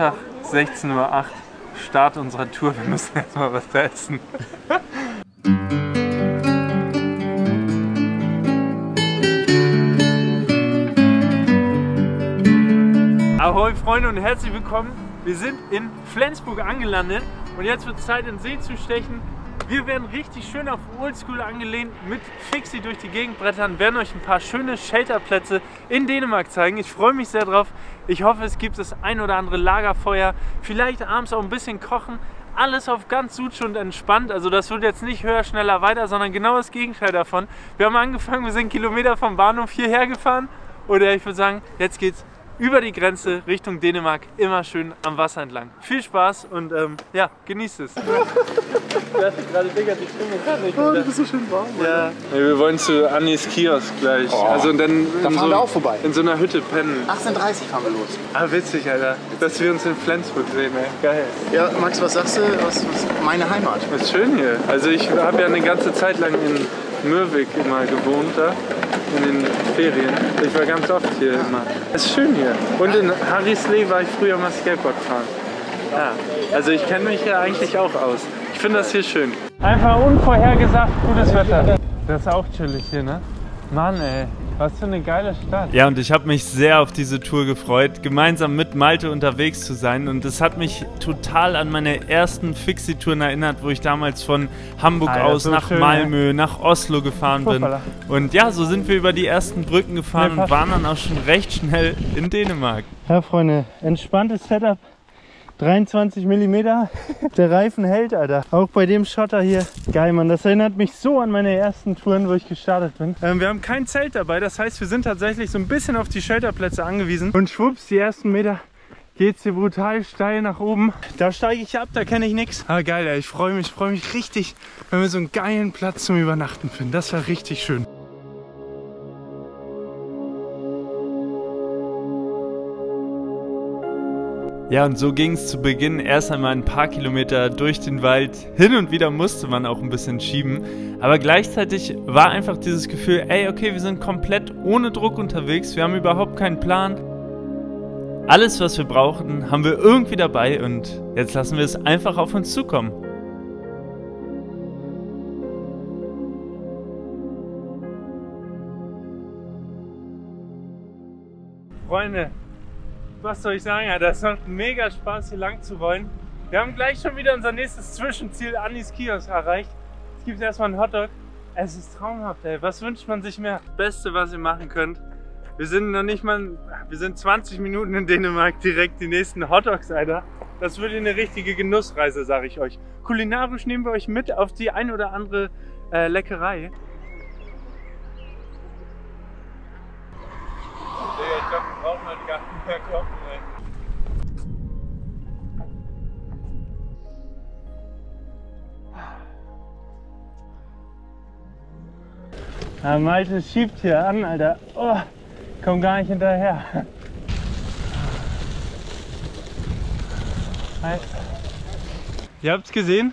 16.08 Uhr, Start unserer Tour. Wir müssen erstmal was essen. Ahoi Freunde und herzlich willkommen. Wir sind in Flensburg angelandet und jetzt wird es Zeit in den See zu stechen. Wir werden richtig schön auf Oldschool angelehnt mit Fixie durch die Gegend brettern, werden euch ein paar schöne Shelterplätze in Dänemark zeigen. Ich freue mich sehr drauf. Ich hoffe, es gibt das ein oder andere Lagerfeuer, vielleicht abends auch ein bisschen kochen. Alles auf ganz Suche und entspannt. Also das wird jetzt nicht höher, schneller, weiter, sondern genau das Gegenteil davon. Wir haben angefangen, wir sind Kilometer vom Bahnhof hierher gefahren. Oder ich würde sagen, jetzt geht's über die Grenze Richtung Dänemark, immer schön am Wasser entlang. Viel Spaß und ähm, ja, genießt es. Ich dachte gerade, Digga, die Stimme kann nicht. Oh, du bist so schön warm. Ja. Nee, wir wollen zu Anis Kiosk gleich. Oh. Also dann Da fahren so, wir auch vorbei. In so einer Hütte pennen. 18.30 fahren wir los. Ah, witzig, Alter. Dass wir uns in Flensburg sehen, ey. Geil. Ja, Max, was sagst du? Was, was meine Heimat? Das ist schön hier. Also ich habe ja eine ganze Zeit lang in Mürwik immer gewohnt da. In den Ferien. Ich war ganz oft hier immer. Es ist schön hier. Und in Harrislee war ich früher mal Skateboard fahren. Ja, also ich kenne mich ja eigentlich auch aus. Ich finde das hier schön. Einfach unvorhergesagt gutes Wetter. Das ist auch chillig hier, ne? Mann, ey. Was für eine geile Stadt. Ja, und ich habe mich sehr auf diese Tour gefreut, gemeinsam mit Malte unterwegs zu sein. Und es hat mich total an meine ersten Fixie-Touren erinnert, wo ich damals von Hamburg Alter, aus so nach schön, Malmö, nach Oslo gefahren bin. Und ja, so sind wir über die ersten Brücken gefahren Nee, und waren dann auch schon recht schnell in Dänemark. Ja, Freunde, entspanntes Setup. 23 mm. Der Reifen hält, Alter. Auch bei dem Schotter hier. Geil, Mann. Das erinnert mich so an meine ersten Touren, wo ich gestartet bin. Ähm, wir haben kein Zelt dabei, das heißt, wir sind tatsächlich so ein bisschen auf die Shelterplätze angewiesen. Und schwupps, die ersten Meter geht's hier brutal steil nach oben. Da steige ich ab, da kenne ich nichts. Ah, geil, ey. ich freue mich, freue mich richtig, wenn wir so einen geilen Platz zum Übernachten finden. Das wäre richtig schön. Ja, und so ging es zu Beginn erst einmal ein paar Kilometer durch den Wald. Hin und wieder musste man auch ein bisschen schieben. Aber gleichzeitig war einfach dieses Gefühl, ey, okay, wir sind komplett ohne Druck unterwegs. Wir haben überhaupt keinen Plan. Alles, was wir brauchten, haben wir irgendwie dabei und jetzt lassen wir es einfach auf uns zukommen. Freunde, was soll ich sagen? Ja, das macht mega Spaß, hier lang zu rollen. Wir haben gleich schon wieder unser nächstes Zwischenziel, Anis Kiosk, erreicht. Es gibt erstmal einen Hotdog. Es ist traumhaft, ey. Was wünscht man sich mehr? Beste, was ihr machen könnt. Wir sind noch nicht mal, wir sind 20 Minuten in Dänemark, direkt die nächsten Hotdogs, Alter. Das wird eine richtige Genussreise, sage ich euch. Kulinarisch nehmen wir euch mit auf die ein oder andere äh, Leckerei. Kochen, ey. Ja, Malte schiebt hier an, Alter. Oh, komm gar nicht hinterher. Hi. Ihr habt's gesehen,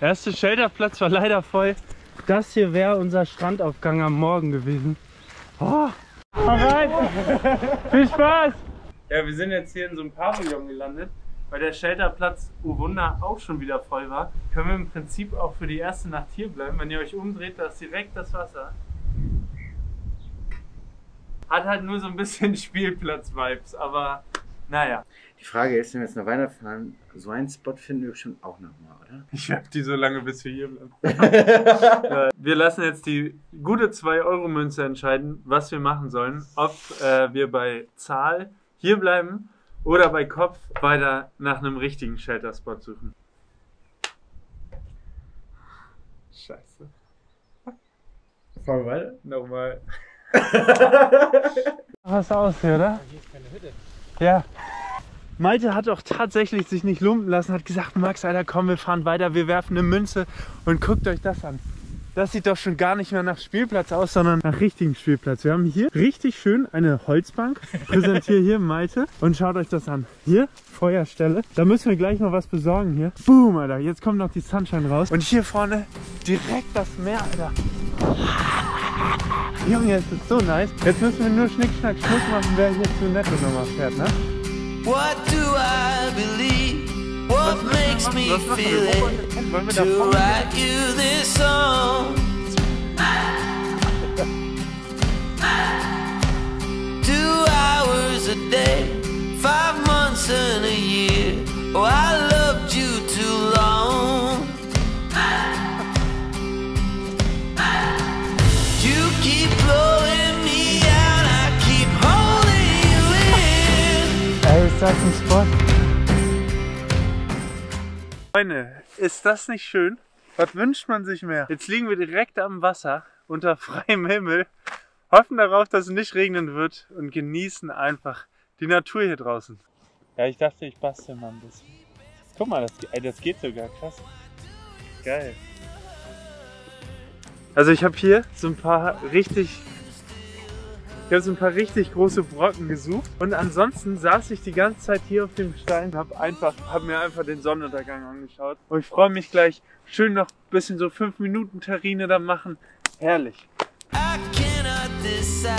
der erste Shelterplatz war leider voll. Das hier wäre unser Strandaufgang am Morgen gewesen. Oh, alright. Viel Spaß. Ja, wir sind jetzt hier in so einem Pavillon gelandet, weil der Shelterplatz, oh Wunder, auch schon wieder voll war. Können wir im Prinzip auch für die erste Nacht hier bleiben. Wenn ihr euch umdreht, da ist direkt das Wasser. Hat halt nur so ein bisschen Spielplatz-Vibes, aber naja. Die Frage ist, wenn wir jetzt nach Weihnachten fahren, so einen Spot finden wir schon auch nochmal, oder? Ich hab die so lange, bis wir hier bleiben. Äh, wir lassen jetzt die gute 2-Euro-Münze entscheiden, was wir machen sollen. Ob äh, wir bei Zahl hier bleiben oder bei Kopf weiter nach einem richtigen Shelter-Spot suchen. Scheiße. Fahren wir weiter? Nochmal. Was aus hier, oder? Hier ist keine Hütte. Ja. Malte hat auch tatsächlich sich nicht lumpen lassen, hat gesagt, Max, Alter, komm, wir fahren weiter, wir werfen eine Münze und guckt euch das an. Das sieht doch schon gar nicht mehr nach Spielplatz aus, sondern nach richtigem Spielplatz. Wir haben hier richtig schön eine Holzbank. Präsentiere hier Malte und schaut euch das an. Hier, Feuerstelle. Da müssen wir gleich noch was besorgen hier. Boom, Alter. Jetzt kommt noch die Sunshine raus. Und hier vorne direkt das Meer, Alter. Junge, es ist so nice. Jetzt müssen wir nur Schnick, Schnack, Schnuck machen, wer hier zu Netto nochmal fährt, ne? What do I believe? Makes me feel wir? Wo wollen it wir hin? Wollen wir da to write you this song. Two hours a day, five months and a year. Oh, I loved you too long. You keep blowing me out, I keep holding you in. Ey, ist das ein Spot? Freunde, ist das nicht schön? Was wünscht man sich mehr? Jetzt liegen wir direkt am Wasser, unter freiem Himmel, hoffen darauf, dass es nicht regnen wird und genießen einfach die Natur hier draußen. Ja, ich dachte, ich bastel mal ein bisschen. Guck mal, das, das geht sogar, krass. Geil. Also ich habe hier so ein paar richtig ich habe so ein paar richtig große Brocken gesucht und ansonsten saß ich die ganze Zeit hier auf dem Stein, habe einfach, hab mir einfach den Sonnenuntergang angeschaut. Und ich freue mich gleich schön noch ein bisschen so 5 Minuten Terrine da machen. Herrlich. I cannot decide,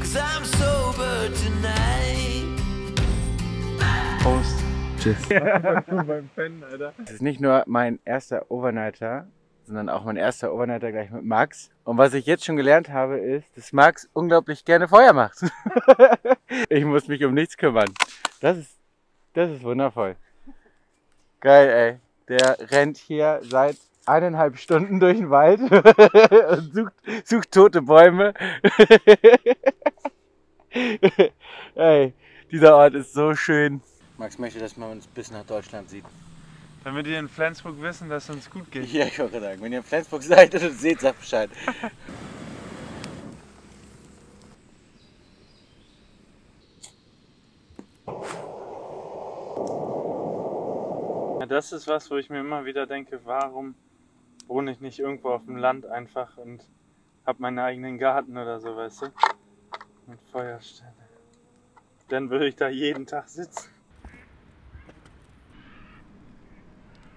cause I'm sober tonight. Prost. Tschüss. beim Pennen, Alter. Es ist nicht nur mein erster Overnighter, sondern auch mein erster Overnighter gleich mit Max. Und was ich jetzt schon gelernt habe, ist, dass Max unglaublich gerne Feuer macht. ich muss mich um nichts kümmern. Das ist, das ist wundervoll. Geil, ey. Der rennt hier seit eineinhalb Stunden durch den Wald und sucht, sucht tote Bäume. ey, dieser Ort ist so schön. Max möchte, dass man uns bis nach Deutschland sieht. Damit ihr in Flensburg wissen, dass es uns gut geht. Ja, ich wollte sagen, wenn ihr in Flensburg seid und seht, sagt Bescheid. Ja, das ist was, wo ich mir immer wieder denke, warum wohne ich nicht irgendwo auf dem Land einfach und habe meinen eigenen Garten oder so, weißt du? Mit Feuerstelle. Dann würde ich da jeden Tag sitzen.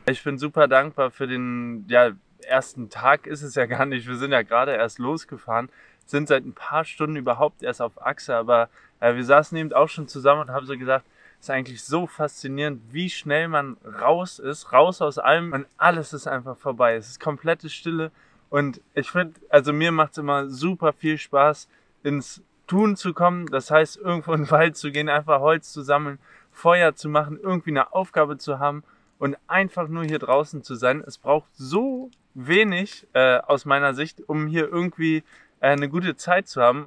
Ich bin super dankbar für den ja, ersten Tag ist es ja gar nicht. Wir sind ja gerade erst losgefahren, sind seit ein paar Stunden überhaupt erst auf Achse, aber äh, wir saßen eben auch schon zusammen und haben so gesagt, ist eigentlich so faszinierend, wie schnell man raus ist, raus aus allem und alles ist einfach vorbei. Es ist komplette Stille und ich finde, also mir macht es immer super viel Spaß, ins Tun zu kommen. Das heißt, irgendwo in den Wald zu gehen, einfach Holz zu sammeln, Feuer zu machen, irgendwie eine Aufgabe zu haben und einfach nur hier draußen zu sein. Es braucht so wenig äh, aus meiner Sicht, um hier irgendwie äh, eine gute Zeit zu haben.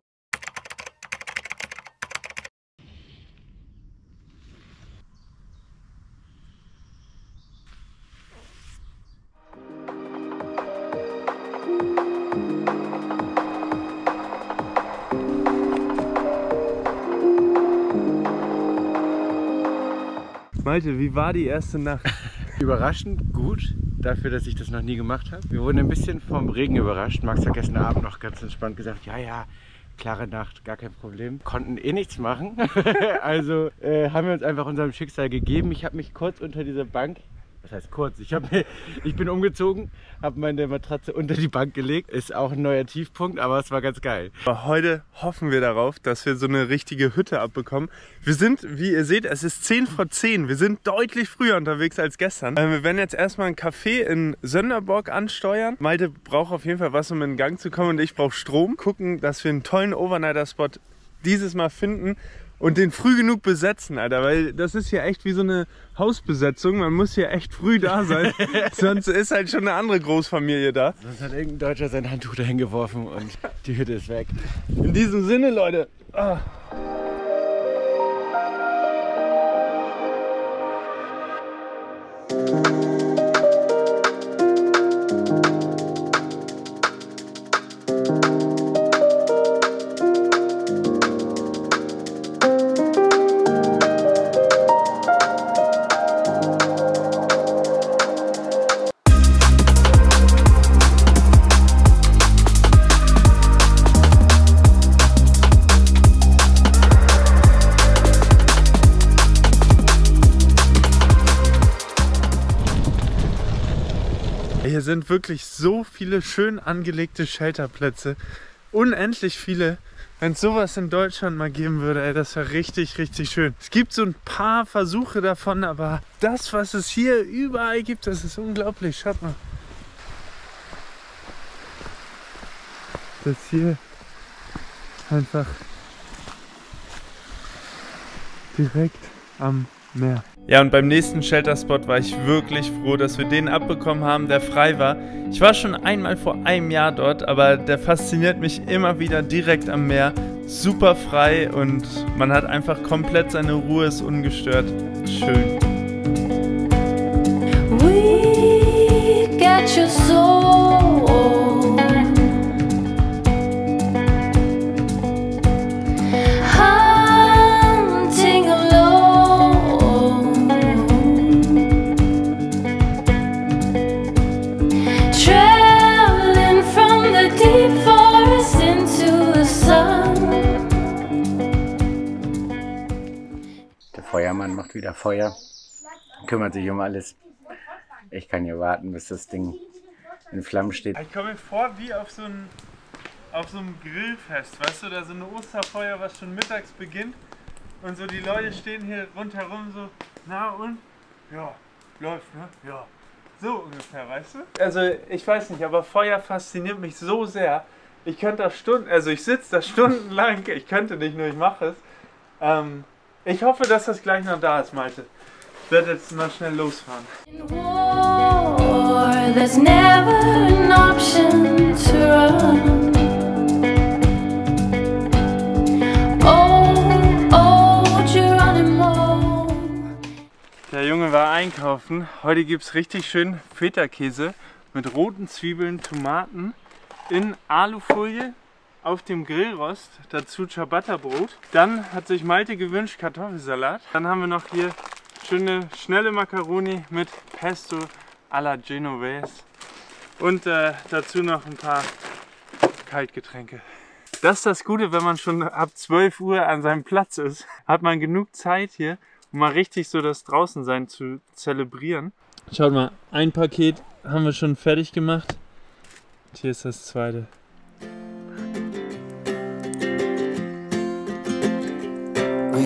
Malte, wie war die erste Nacht? Überraschend gut, dafür, dass ich das noch nie gemacht habe. Wir wurden ein bisschen vom Regen überrascht. Max hat gestern Abend noch ganz entspannt gesagt, ja, ja, klare Nacht, gar kein Problem. Konnten eh nichts machen. also äh, haben wir uns einfach unserem Schicksal gegeben. Ich habe mich kurz unter diese Bank, was heißt kurz, ich, hab, ich bin umgezogen, habe meine Matratze unter die Bank gelegt. Ist auch ein neuer Tiefpunkt, aber es war ganz geil. Heute hoffen wir darauf, dass wir so eine richtige Hütte abbekommen. Wir sind, wie ihr seht, es ist 10 vor 10. Wir sind deutlich früher unterwegs als gestern. Äh, Wir werden jetzt erstmal ein Café in Sönderborg ansteuern. Malte braucht auf jeden Fall was, um in Gang zu kommen und ich brauche Strom. Gucken, dass wir einen tollen Overnighter-Spot dieses Mal finden und den früh genug besetzen, Alter, weil das ist hier echt wie so eine Hausbesetzung. Man muss hier echt früh da sein, sonst ist halt schon eine andere Großfamilie da. Sonst hat irgendein Deutscher sein Handtuch dahin geworfen und die Hütte ist weg. In diesem Sinne, Leute. Ah. Wirklich so viele schön angelegte Shelterplätze. Unendlich viele. Wenn es sowas in Deutschland mal geben würde, ey, das wäre richtig, richtig schön. Es gibt so ein paar Versuche davon, aber das, was es hier überall gibt, das ist unglaublich. Schaut mal. Das hier einfach direkt am Meer. Ja, und beim nächsten Shelter-Spot war ich wirklich froh, dass wir den abbekommen haben, der frei war. Ich war schon einmal vor einem Jahr dort, aber der fasziniert mich immer wieder direkt am Meer. Super frei und man hat einfach komplett seine Ruhe, ist ungestört. Schön. We got your soul. Macht wieder Feuer, kümmert sich um alles. Ich kann hier warten, bis das Ding in Flammen steht. Ich komme vor wie auf so, ein, auf so einem Grillfest, weißt du, da so ein Osterfeuer, was schon mittags beginnt. Und so die Leute stehen hier rundherum so, na und? Ja, läuft, ne? Ja. So ungefähr, weißt du? Also ich weiß nicht, aber Feuer fasziniert mich so sehr. Ich könnte da Stunden, also ich sitze da stundenlang, ich könnte nicht nur, ich mache es. Ähm, ich hoffe, dass das gleich noch da ist, Malte. Ich werde jetzt mal schnell losfahren. Oh, oh. Der Junge war einkaufen. Heute gibt es richtig schön Feta-Käse mit roten Zwiebeln, Tomaten in Alufolie auf dem Grillrost. Dazu Ciabatta-Brot. Dann hat sich Malte gewünscht Kartoffelsalat. Dann haben wir noch hier schöne, schnelle Macaroni mit Pesto alla Genovese. Und äh, dazu noch ein paar Kaltgetränke. Das ist das Gute, wenn man schon ab 12 Uhr an seinem Platz ist, hat man genug Zeit hier, um mal richtig so das Draußensein zu zelebrieren. Schaut mal, ein Paket haben wir schon fertig gemacht. Und hier ist das zweite.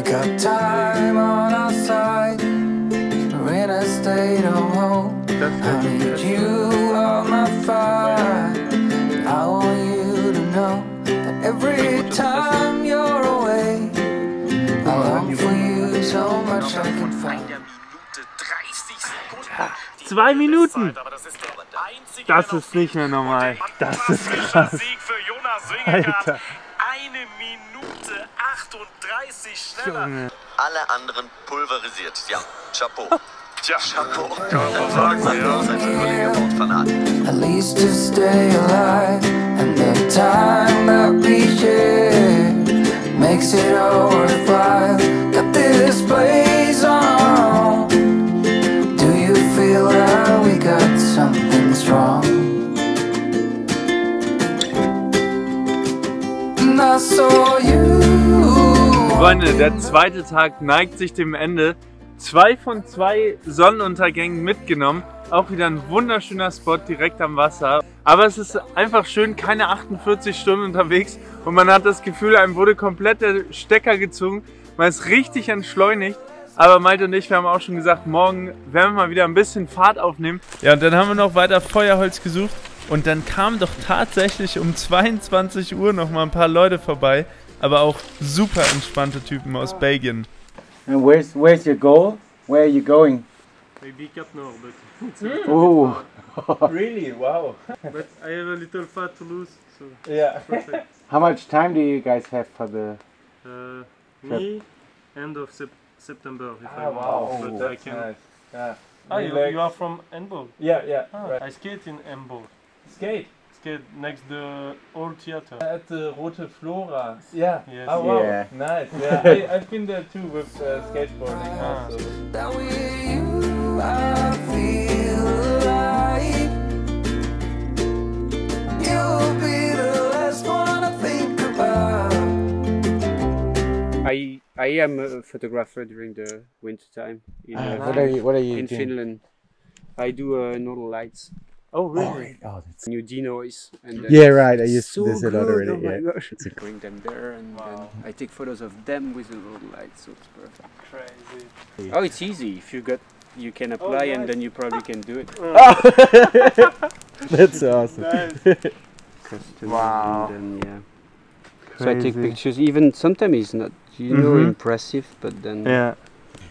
Got time on our side. We're in a state of hope. I need you on my fire. I want you to know that every time you're away, I long for you so much I can find. Zwei Minuten! Aber das ist nicht mehr normal. Das ist krass. Sieg für Jonas Wingegaard. Alter. Eine Minute 38 schneller. Junge. alle anderen pulverisiert. Ja, Chapeau. Tja, Chapeau. kann man so sagen, ja. Sein Kollege Wout. At least to stay alive, and the time that we share makes it all worthwhile. Got this place on our own. Do you feel that we got something strong? And I saw you. Freunde, der zweite Tag neigt sich dem Ende. Zwei von zwei Sonnenuntergängen mitgenommen. Auch wieder ein wunderschöner Spot direkt am Wasser. Aber es ist einfach schön, keine 48 Stunden unterwegs und man hat das Gefühl, einem wurde komplett der Stecker gezogen. Man ist richtig entschleunigt. Aber Malte und ich, wir haben auch schon gesagt, morgen werden wir mal wieder ein bisschen Fahrt aufnehmen. Ja, und dann haben wir noch weiter Feuerholz gesucht. Und dann kamen doch tatsächlich um 22 Uhr noch mal ein paar Leute vorbei. Aber auch super entspannte Typen aus Belgien. And where's where's your goal? Where are you going? Maybe Cap Nord, but, Oh, Really? Wow. but I have a little fat to lose, so Yeah. perfect. how much time do you guys have for the? Uh, me, end of sep- September, if I Ah, wow. want, but I can. Yeah. Ah, you, you are from Hamburg? Yeah, yeah. Ah, I skate in Hamburg. Skate Skate next the old theater. at the Rote Flora. Yeah. Yes. Oh wow. Yeah. Nice. Yeah. I, I've been there too with uh, skateboarding Ah. also. That with you I feel alive. You'll be the last one I think about. I I am a photographer during the winter time in, uh, What are you What are you in doing? Finland. I do uh, northern lights. Oh, really? Oh, that's new denoise. And Yeah, right, I used so this a lot good, already, Oh my yeah. gosh. Bring them there and then I take photos of them with a little light, so it's perfect. Crazy. Oh, it's easy. If you got, you can apply and then you probably can do it. that's awesome. Custom Wow. And then, yeah. So I take pictures. Even sometimes it's not, you know, Mhm. impressive, but then. Yeah.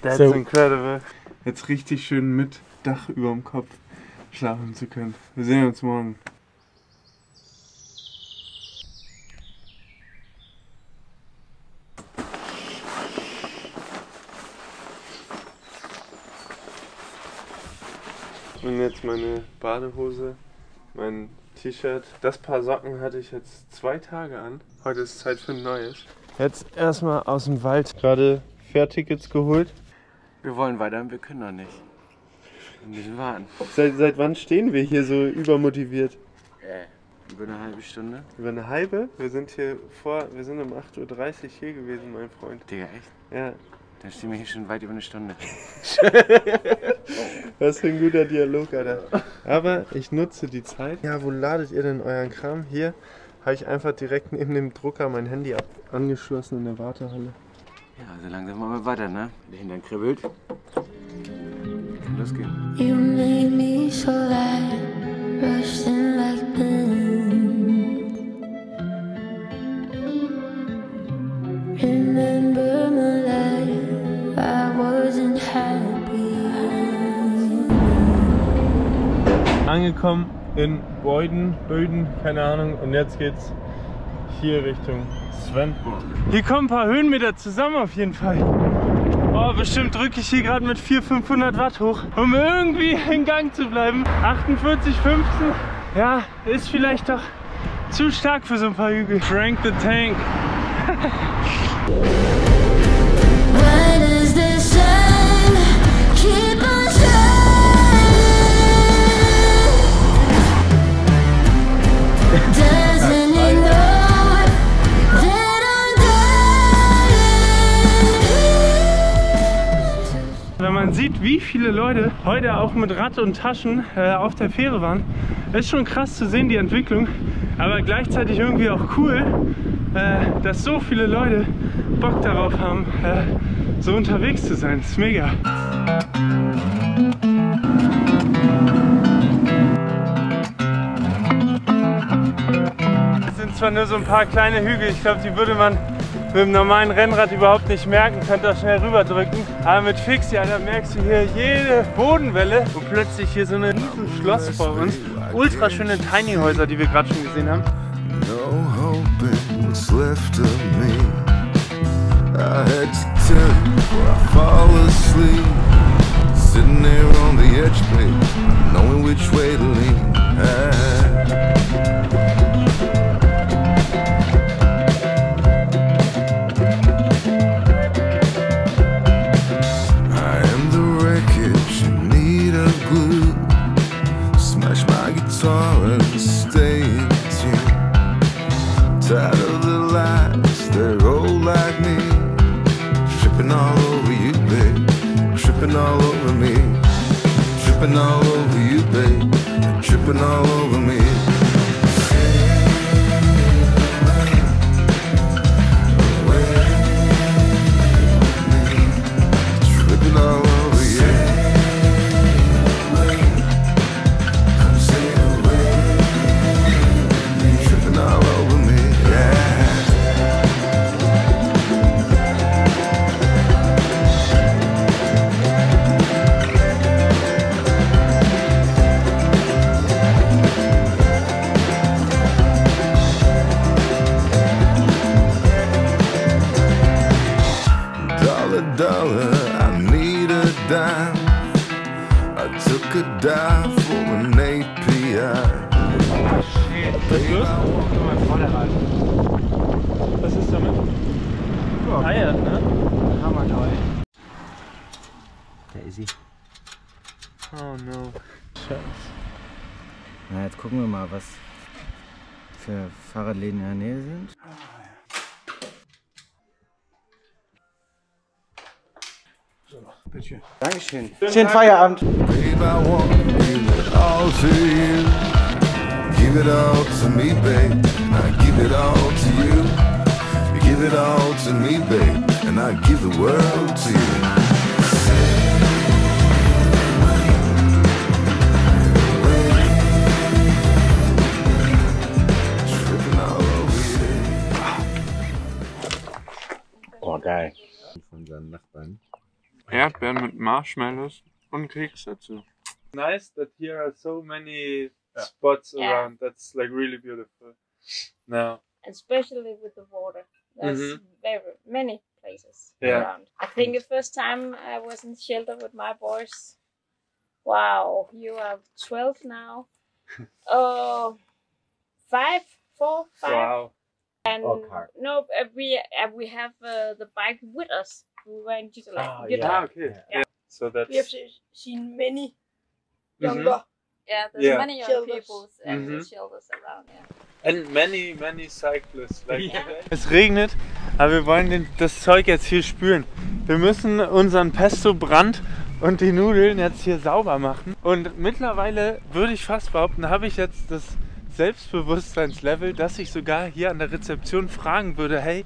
that's So- incredible. Jetzt richtig schön mit Dach über dem Kopf schlafen zu können. Wir sehen uns morgen. Und jetzt meine Badehose, mein T-Shirt. Das Paar Socken hatte ich jetzt zwei Tage an. Heute ist Zeit für ein neues. Jetzt erstmal aus dem Wald gerade Fährtickets geholt. Wir wollen weiter und wir können noch nicht. Wir müssen warten. Seit, seit wann stehen wir hier so übermotiviert? Äh, über eine halbe Stunde. Über eine halbe? Wir sind hier vor, wir sind um 8.30 Uhr hier gewesen, mein Freund. Digga, echt? Ja, Dann stehen wir hier schon weit über eine Stunde. was für ein guter Dialog, Alter. Aber ich nutze die Zeit. Ja, wo ladet ihr denn euren Kram? Hier habe ich einfach direkt neben dem Drucker mein Handy ab angeschlossen in der Wartehalle. Ja, also langsam machen wir weiter, ne? Der Hintern kribbelt. Kann losgehen. You made me so light, rushing like wind. Remember my life, I wasn't happy. Angekommen in Beuden, Böden, keine Ahnung. Und jetzt geht's hier Richtung Svendborg. Hier kommen ein paar Höhenmeter zusammen auf jeden Fall. Oh, bestimmt drücke ich hier gerade mit 400, 500 Watt hoch, um irgendwie in Gang zu bleiben. 48, 15, ja, ist vielleicht doch zu stark für so ein paar Hügel. Frank the Tank. sieht, wie viele Leute heute auch mit Rad und Taschen äh, auf der Fähre waren, ist schon krass zu sehen, die Entwicklung. Aber gleichzeitig irgendwie auch cool, äh, dass so viele Leute Bock darauf haben, äh, so unterwegs zu sein. Ist mega. Das sind zwar nur so ein paar kleine Hügel, ich glaube, die würde man mit dem normalen Rennrad überhaupt nicht merken, könnt auch schnell rüberdrücken. Aber mit Fixie, da merkst du hier jede Bodenwelle und plötzlich hier so ein Schloss vor uns. Ultra schöne Tiny Häuser, die wir gerade schon gesehen haben. No Dankeschön. Schönen Feierabend. Give it all to me, babe, and I give it all to you. You give it all to me, babe, and I give the world to you. Oh, geil. Von seinen Nachbarn. Erdbeeren mit Marshmallows und Keks dazu. Nice that here are so many spots Yeah. around. That's like really beautiful. Now, especially with the water. There's Mhm. very many places Yeah. around. I think the first time I was in shelter with my boys. Wow, you are 12 now. Oh, five, four, five. wow. And no, uh, we uh, we have uh, the bike with us. We were in Jutland. Oh, Jutland. Ah, okay. Yeah. So that's We have se- seen many Mhm. younger. Yeah, there's Yeah. many young people and Mhm. shelters around. Yeah. and many many cyclists. Like Ja. Es regnet, aber wir wollen den, das Zeug jetzt hier spülen. Wir müssen unseren Pesto Brand und die Nudeln jetzt hier sauber machen. Und mittlerweile würde ich fast behaupten, habe ich jetzt das Selbstbewusstseinslevel, dass ich sogar hier an der Rezeption fragen würde, hey,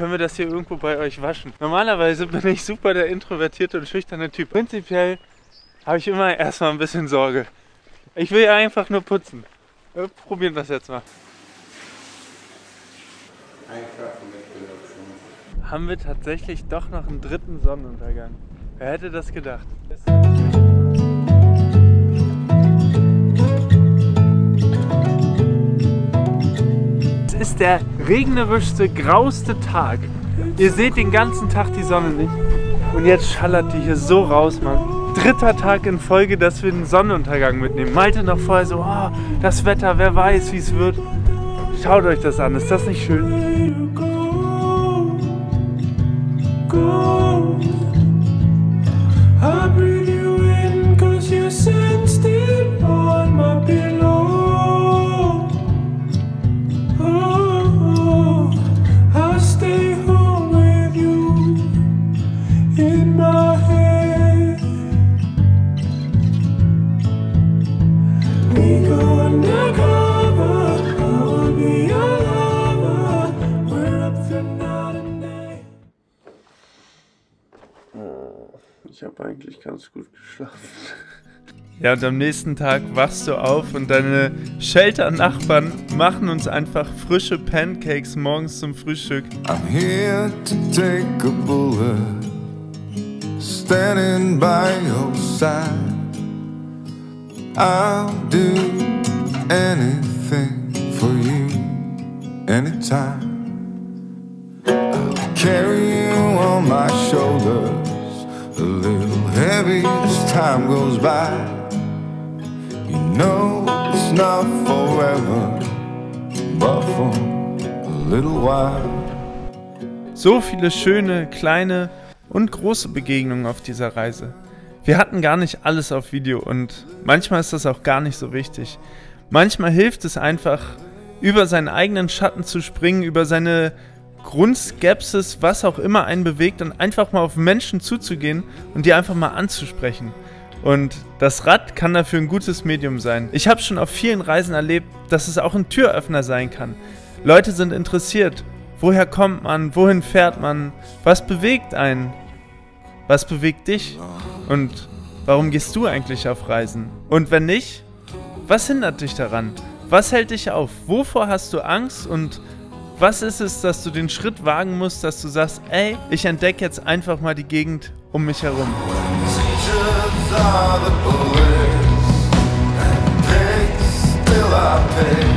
können wir das hier irgendwo bei euch waschen? Normalerweise bin ich super der introvertierte und schüchterne Typ. Prinzipiell habe ich immer erstmal ein bisschen Sorge. Ich will einfach nur putzen. Wir probieren das jetzt mal. Haben wir tatsächlich doch noch einen dritten Sonnenuntergang? Wer hätte das gedacht? Ist der regnerischte, grauste Tag. Ihr seht den ganzen Tag die Sonne nicht. Und jetzt schallert die hier so raus, Mann. Dritter Tag in Folge, dass wir den Sonnenuntergang mitnehmen. Malte noch vorher so, oh, das Wetter, wer weiß, wie es wird. Schaut euch das an, ist das nicht schön? I eigentlich ganz gut geschlafen. Ja, und am nächsten Tag wachst du auf und deine Shelter-Nachbarn machen uns einfach frische Pancakes morgens zum Frühstück. I'm here to take a bullet, standing by your side. I'll do anything for you, anytime. I'll carry you on my shoulders, a little heavy as time goes by. You know it's not forever, but for a little while. So viele schöne, kleine und große Begegnungen auf dieser Reise. Wir hatten gar nicht alles auf Video und manchmal ist das auch gar nicht so wichtig. Manchmal hilft es einfach, über seinen eigenen Schatten zu springen, über seine Grundskepsis, was auch immer einen bewegt und einfach mal auf Menschen zuzugehen und die einfach mal anzusprechen. Und das Rad kann dafür ein gutes Medium sein. Ich habe schon auf vielen Reisen erlebt, dass es auch ein Türöffner sein kann. Leute sind interessiert. Woher kommt man? Wohin fährt man? Was bewegt einen? Was bewegt dich? Und warum gehst du eigentlich auf Reisen? Und wenn nicht, was hindert dich daran? Was hält dich auf? Wovor hast du Angst? Und was ist es, dass du den Schritt wagen musst, dass du sagst, ey, ich entdecke jetzt einfach mal die Gegend um mich herum? Teachers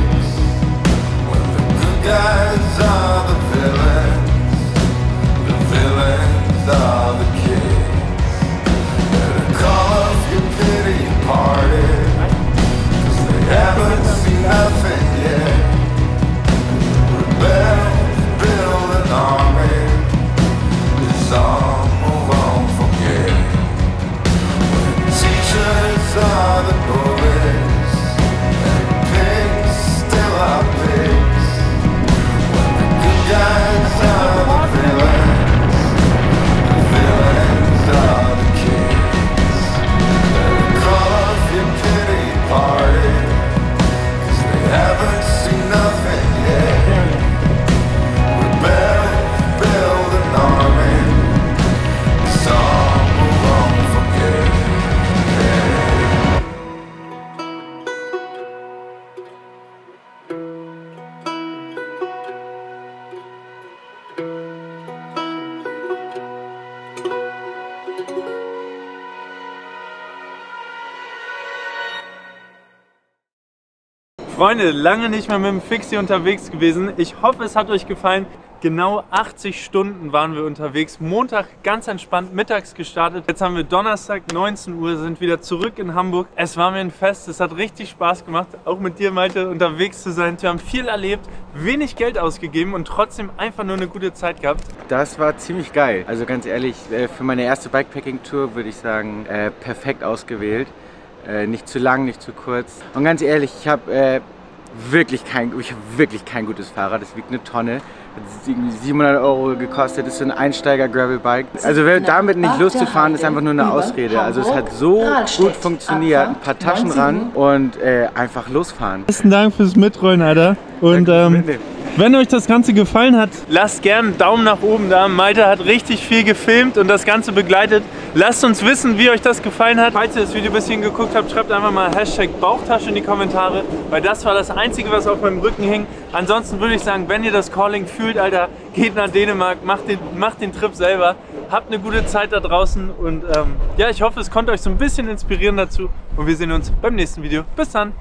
Freunde, lange nicht mehr mit dem Fixie unterwegs gewesen. Ich hoffe, es hat euch gefallen. Genau 80 Stunden waren wir unterwegs. Montag ganz entspannt mittags gestartet. Jetzt haben wir Donnerstag 19 Uhr, sind wieder zurück in Hamburg. Es war mir ein Fest. Es hat richtig Spaß gemacht, auch mit dir, Malte, unterwegs zu sein. Wir haben viel erlebt, wenig Geld ausgegeben und trotzdem einfach nur eine gute Zeit gehabt. Das war ziemlich geil. Also ganz ehrlich, äh, für meine erste Bikepacking-Tour würde ich sagen, äh, perfekt ausgewählt. Äh, nicht zu lang, nicht zu kurz. Und ganz ehrlich, ich habe wirklich kein, ich habe wirklich kein gutes Fahrrad. Das wiegt eine Tonne. Hat irgendwie 700 Euro gekostet. Das ist so ein Einsteiger-Gravel-Bike. Also wer damit nicht loszufahren, ist einfach nur eine Ausrede. Also es hat so gut funktioniert. Ein paar Taschen ran und äh, einfach losfahren. Besten Dank fürs Mitrollen, Alter. Und ähm, wenn euch das Ganze gefallen hat, Lasst gerne einen Daumen nach oben da. Malte hat richtig viel gefilmt und das Ganze begleitet. Lasst uns wissen, wie euch das gefallen hat. Falls ihr das Video bis hierhin geguckt habt, schreibt einfach mal Hashtag Bauchtasche in die Kommentare, weil das war das Einzige, was auf meinem Rücken hing. Ansonsten würde ich sagen, wenn ihr das Calling fühlt, Alter, geht nach Dänemark, macht den, macht den Trip selber. Habt eine gute Zeit da draußen und ähm, ja, ich hoffe, es konnte euch so ein bisschen inspirieren dazu. Und wir sehen uns beim nächsten Video. Bis dann.